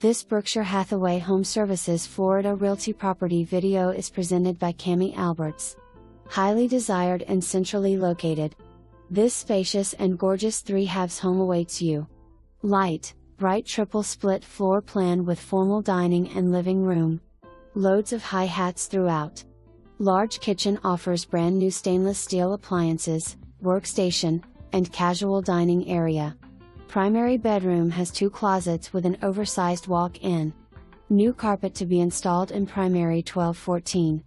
This Berkshire Hathaway Home Services Florida Realty property video is presented by Cammy Alberts. Highly desired and centrally located. This spacious and gorgeous three halves home awaits you. Light, bright triple split floor plan with formal dining and living room. Loads of high hats throughout. Large kitchen offers brand new stainless steel appliances, workstation, and casual dining area. Primary bedroom has two closets with an oversized walk-in. New carpet to be installed in primary 1214.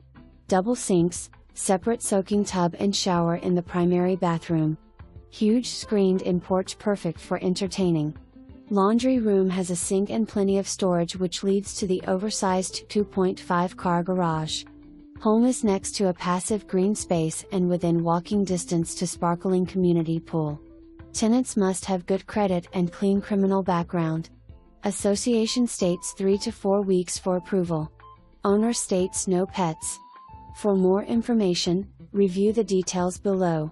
Double sinks, separate soaking tub and shower in the primary bathroom. Huge screened in porch perfect for entertaining. Laundry room has a sink and plenty of storage which leads to the oversized 2.5 car garage. Home is next to a passive green space and within walking distance to sparkling community pool. Tenants must have good credit and clean criminal background. Association states 3 to 4 weeks for approval. Owner states no pets. For more information, review the details below.